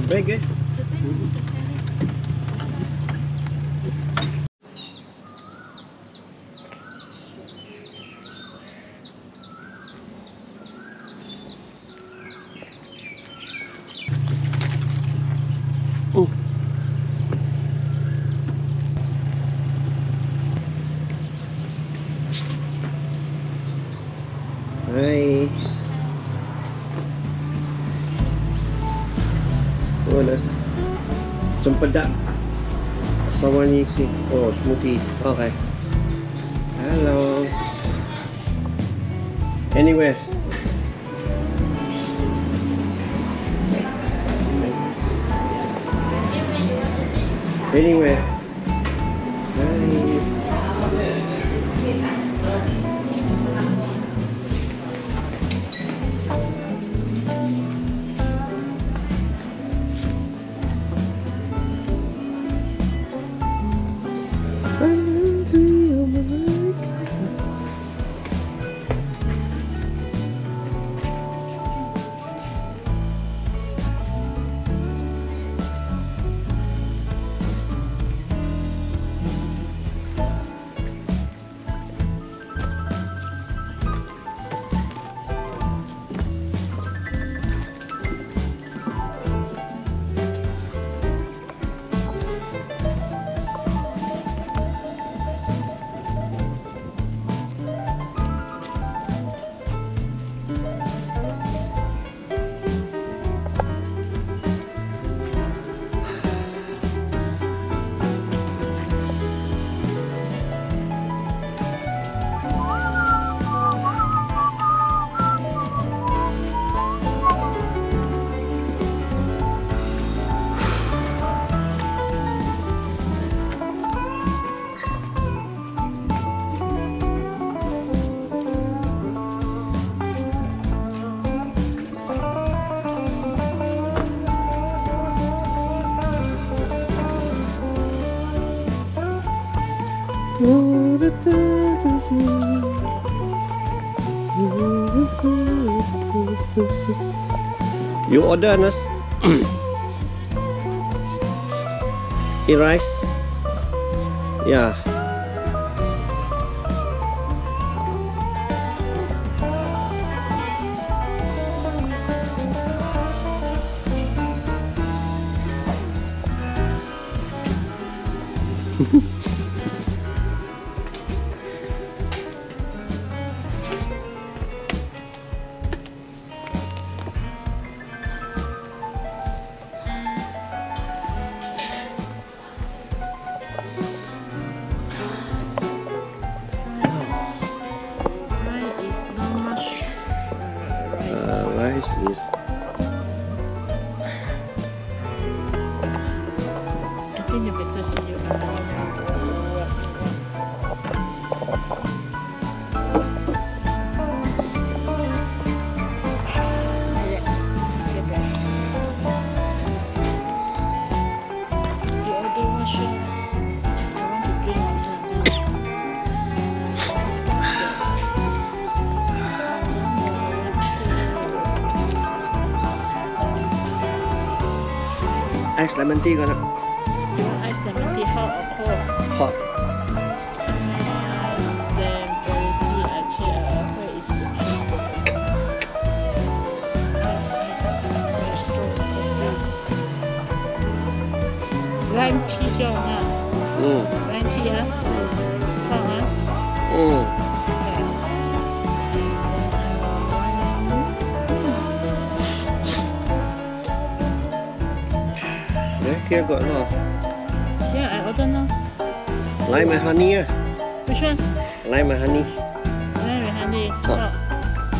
the big? Smoothie. Okay. Hello. Anywhere. Anywhere. Order Nas? Eat rice? Yeah. Mine ice lemon tea con Đấy, kia gọi là Yeah, I order now. lime and honey à. Which one? Lime and honey. Lime and honey. Oh.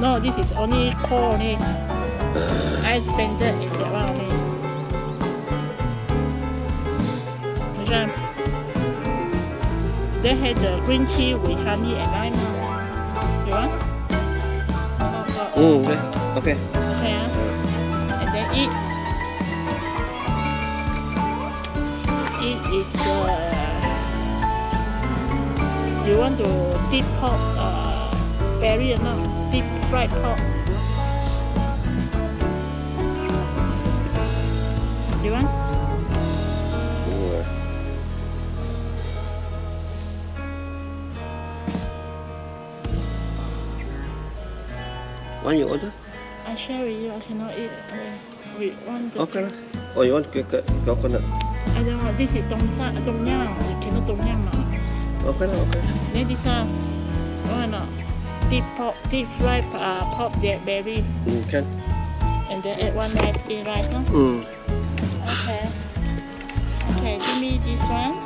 No. no, this is only cold only. I blended in that one only. Which one? They had the green tea with honey and lime. You want? Oh, oh, Ừ. Ok. Okay, ah. and then eat. Is uh, you want to deep pork uh, berry or not? Deep fried pork. You want? Want you order? I share with you. I cannot eat with, with one person. Okay lah. Oh, you want co- co- coconut? I don't know. This is tom sa tom yum. You cannot tom yum. Okay okay. Then this one, or not? deep pork, deep fried uh, pork jet baby, Mm, can. and then add one nice steamed rice, no? Mm. Okay. Okay, give me this one,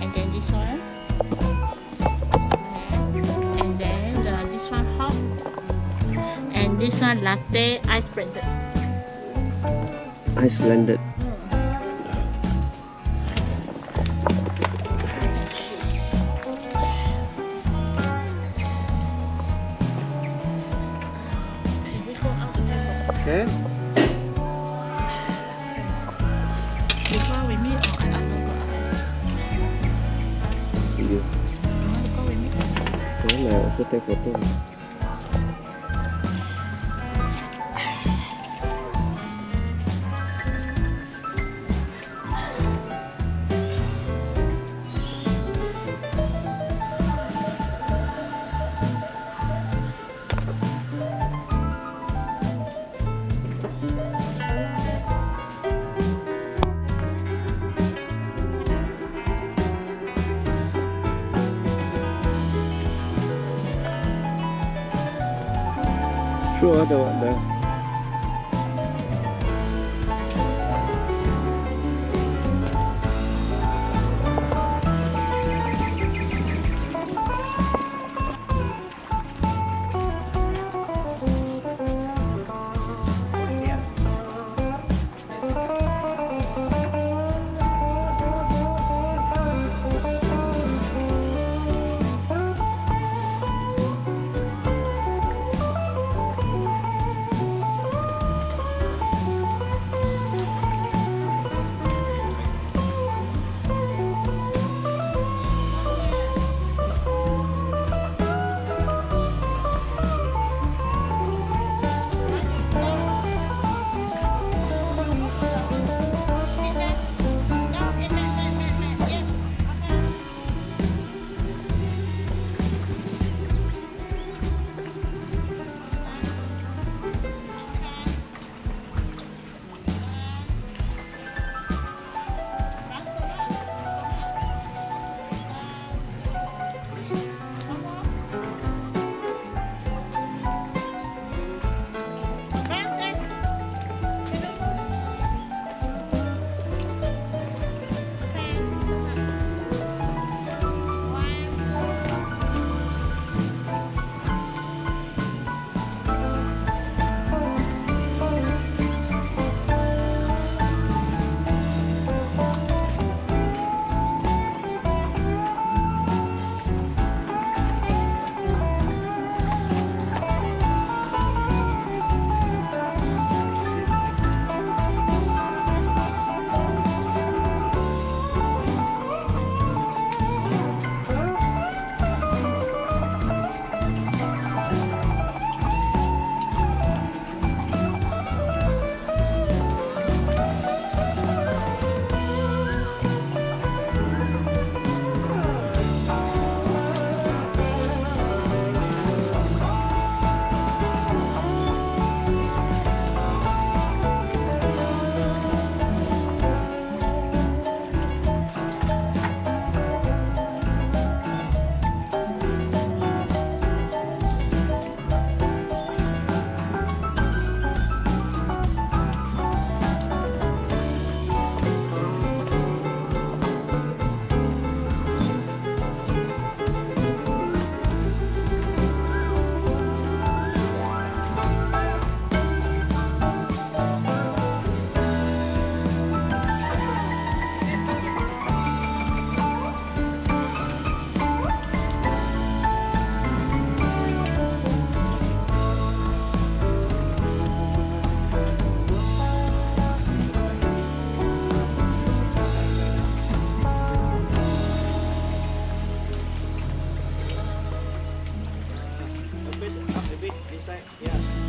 and then this one. Okay. And then uh, this one hot, and this one latte ice blended. Ice blended. man. Thế là sẽ tay của tôi. Sure, the the inside. Yeah.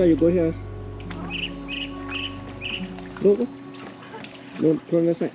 Later you go here. Go, go. No, from the side.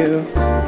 You.